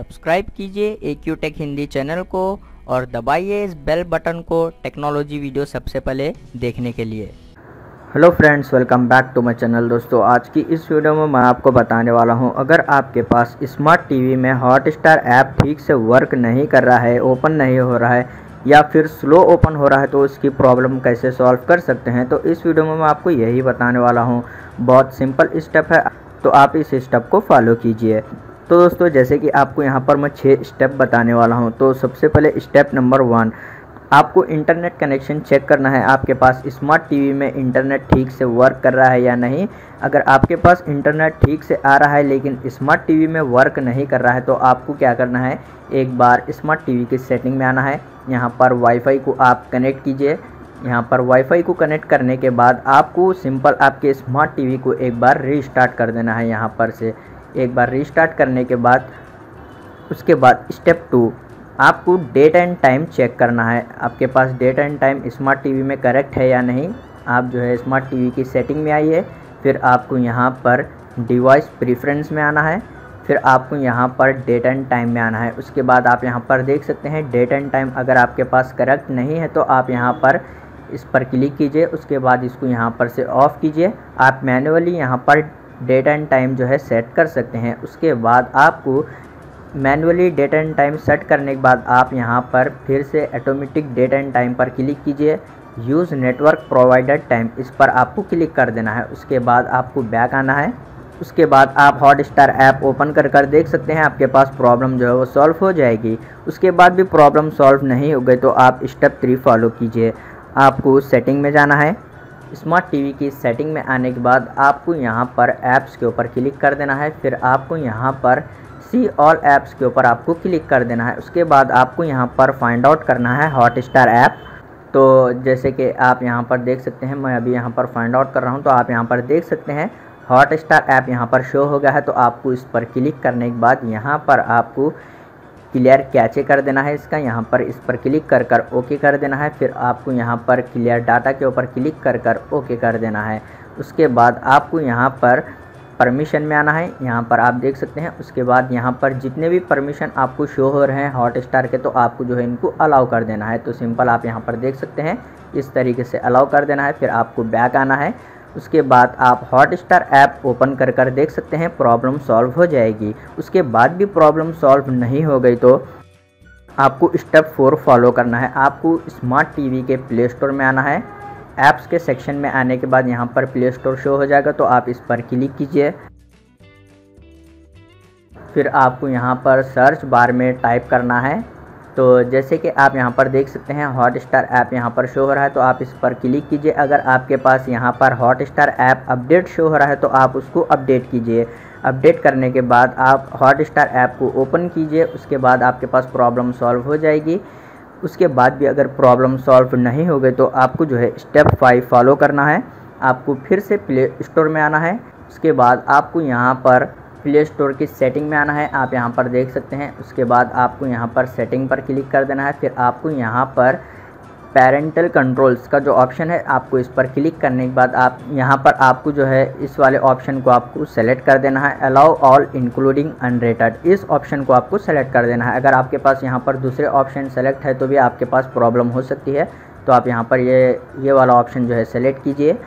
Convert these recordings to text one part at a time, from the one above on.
Subscribe कीजिए A Q tech Hindi channel को और दबाइए इस बेल बटन को टेक्नोलॉजी वीडियो सबसे पहले देखने के लिए। Hello friends, welcome back to my channel. दोस्तों, आज की इस वीडियो में मैं आपको बताने वाला हूँ, अगर आपके पास स्मार्ट टीवी में हॉट स्टार ऐप ठीक से वर्क नहीं कर रहा है ओपन नहीं हो रहा है, या फिर स्लो ओपन हो रहा है तो उसकी प्रॉब्लम कैसे सॉल्व कर सकते हैं तो इस वीडियो में मैं आपको यही बताने वाला हूँ। बहुत सिंपल स्टेप है तो आप इस स्टेप को फॉलो कीजिए। तो दोस्तों, जैसे कि आपको यहाँ पर मैं छः स्टेप बताने वाला हूँ तो सबसे पहले स्टेप नंबर वन आपको इंटरनेट कनेक्शन चेक करना है, आपके पास स्मार्ट टीवी में इंटरनेट ठीक से वर्क कर रहा है या नहीं? अगर आपके पास इंटरनेट ठीक से आ रहा है, लेकिन स्मार्ट टीवी में वर्क नहीं कर रहा है तो आपको क्या करना है? एक बार स्मार्ट टीवी की सेटिंग में आना है, यहाँ पर वाईफाई को आप कनेक्ट कीजिए। यहाँ पर वाईफाई को कनेक्ट करने के बाद आपको सिंपल आपके स्मार्ट टीवी को एक बार रीस्टार्ट कर देना है, यहाँ पर से। एक बार रीस्टार्ट करने के बाद, उसके बाद स्टेप टू आपको डेट एंड टाइम चेक करना है। आपके पास date and time smart TV में करेक्ट है या नहीं? आप जो है स्मार्ट टीवी की सेटिंग में आइए, फिर आपको यहाँ पर डिवाइस प्रीफ्रेंस में आना है, फिर आपको यहाँ पर डेट एंड टाइम में आना है। उसके बाद आप यहाँ पर देख सकते हैं डेट एंड टाइम अगर आपके पास करेक्ट नहीं है तो आप यहाँ पर इस पर क्लिक कीजिए, उसके बाद इसको यहाँ पर से ऑफ़ कीजिए। आप मैनुअली यहाँ पर डेट एंड टाइम जो है सेट कर सकते हैं। उसके बाद आपको manually date and time set करने के बाद आप यहाँ पर फिर से ऑटोमेटिक डेट एंड टाइम पर क्लिक कीजिए। यूज़ नेटवर्क प्रोवाइडर टाइम इस पर आपको क्लिक कर देना है। उसके बाद आपको बैक आना है। उसके बाद आप हॉट स्टार ऐप ओपन कर कर देख सकते हैं। आपके पास प्रॉब्लम जो है वो सॉल्व हो जाएगी। उसके बाद भी प्रॉब्लम सॉल्व नहीं हो गई तो आप स्टेप थ्री फॉलो कीजिए। आपको सेटिंग में जाना है। स्मार्ट टीवी की सेटिंग में आने के बाद आपको यहाँ पर ऐप्स के ऊपर क्लिक कर देना है। फिर आपको यहाँ पर सी ऑल ऐप्स के ऊपर आपको क्लिक कर देना है। उसके बाद आपको यहाँ पर फाइंड आउट करना है हॉट स्टार ऐप। तो जैसे कि आप यहाँ पर देख सकते हैं, मैं अभी यहाँ पर फाइंड आउट कर रहा हूँ। तो आप यहाँ पर देख सकते हैं हॉट स्टार ऐप यहाँ पर शो हो गया है। तो आपको इस पर क्लिक करने के बाद यहाँ पर आपको क्लियर कैचे कर देना है इसका? यहाँ पर इस पर क्लिक कर कर ओके कर देना है। फिर आपको यहाँ पर क्लियर डाटा के ऊपर क्लिक कर कर ओके कर देना है। उसके बाद आपको यहाँ पर परमिशन में आना है। यहाँ पर आप देख सकते हैं। उसके बाद यहाँ पर जितने भी परमिशन आपको शो हो रहे हैं हॉट स्टार के तो आपको जो है इनको अलाउ कर देना है। तो सिंपल आप यहाँ पर देख सकते हैं। इस तरीके से अलाउ कर देना है। फिर आपको बैक आना है। उसके बाद आप हॉट स्टार ऐप ओपन कर कर देख सकते हैं प्रॉब्लम सॉल्व हो जाएगी। उसके बाद भी प्रॉब्लम सॉल्व नहीं हो गई तो आपको स्टेप फोर फॉलो करना है। आपको स्मार्ट टीवी के प्ले स्टोर में आना है। ऐप्स के सेक्शन में आने के बाद यहाँ पर प्ले स्टोर शो हो जाएगा तो आप इस पर क्लिक कीजिए। फिर आपको यहाँ पर सर्च बार में टाइप करना है। तो जैसे कि आप यहाँ पर देख सकते हैं हॉट स्टार ऐप यहाँ पर शो हो रहा है तो आप इस पर क्लिक कीजिए। अगर आपके पास यहाँ पर Hotstar app update show हो रहा है तो आप उसको अपडेट कीजिए। अपडेट करने के बाद आप हॉट स्टार ऐप को ओपन कीजिए, उसके बाद आपके पास प्रॉब्लम सॉल्व हो जाएगी। उसके बाद भी अगर प्रॉब्लम सॉल्व नहीं हो गई तो आपको जो है स्टेप फाइव फॉलो करना है। आपको फिर से प्ले स्टोर में आना है। उसके बाद आपको यहाँ पर प्ले स्टोर की सेटिंग में आना है, आप यहाँ पर देख सकते हैं। उसके बाद आपको यहाँ पर सेटिंग पर क्लिक कर देना है। फिर आपको यहाँ पर पेरेंटल कंट्रोल्स का जो ऑप्शन है, आपको इस पर क्लिक करने के बाद आप यहाँ पर आपको जो है, इस वाले ऑप्शन को आपको सेलेक्ट कर देना है। अलाउ ऑल इंक्लूडिंग अनरेटेड इस ऑप्शन को आपको सेलेक्ट कर देना है। अगर आपके पास यहाँ पर दूसरे ऑप्शन सेलेक्ट है तो भी आपके पास प्रॉब्लम हो सकती है। तो आप यहाँ पर ये ये वाला ऑप्शन जो है सेलेक्ट कीजिए।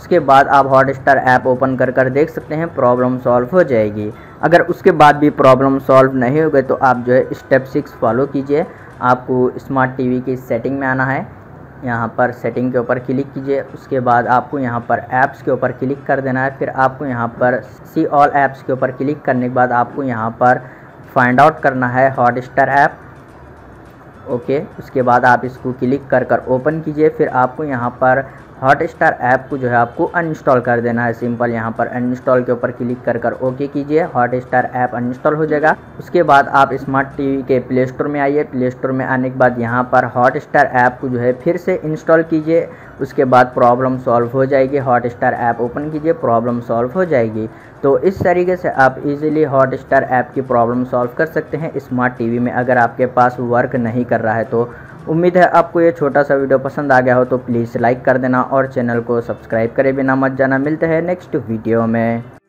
उसके बाद आप हॉट स्टार ऐप ओपन कर कर देख सकते हैं प्रॉब्लम सॉल्व हो जाएगी। अगर उसके बाद भी प्रॉब्लम सॉल्व नहीं हो गए तो आप जो है स्टेप सिक्स फॉलो कीजिए। आपको स्मार्ट टीवी की सेटिंग में आना है। यहाँ पर सेटिंग के ऊपर क्लिक कीजिए। उसके बाद आपको यहाँ पर ऐप्स के ऊपर क्लिक कर देना है। फिर आपको यहाँ पर सी ऑल ऐप्स के ऊपर क्लिक करने के बाद आपको यहाँ पर फाइंड आउट करना है हॉट स्टार ऐप ओके उसके बाद आप इसको क्लिक कर कर ओपन कीजिए। फिर आपको यहाँ पर हॉट स्टार ऐप को जो है आपको अनइंस्टॉल कर देना है। सिंपल यहाँ पर अनइंस्टॉल के ऊपर क्लिक कर कर ओके कीजिए। हॉट स्टार ऐप अनइंस्टॉल हो जाएगा। उसके बाद आप स्मार्ट टीवी के प्ले स्टोर में आइए। प्ले स्टोर में आने के बाद यहाँ पर हॉट स्टार ऐप को जो है फिर से इंस्टॉल कीजिए। उसके बाद प्रॉब्लम सॉल्व हो जाएगी। हॉट स्टार ऐप ओपन कीजिए। प्रॉब्लम सॉल्व हो जाएगी। तो इस तरीके से आप इजीली हॉट स्टार ऐप की प्रॉब्लम सॉल्व कर सकते हैं। स्मार्ट टीवी में अगर आपके पास वर्क नहीं कर रहा है तो उम्मीद है आपको ये छोटा सा वीडियो पसंद आ गया हो तो प्लीज़ लाइक कर देना और चैनल को सब्सक्राइब करे बिना मत जाना। मिलते हैं नेक्स्ट वीडियो में।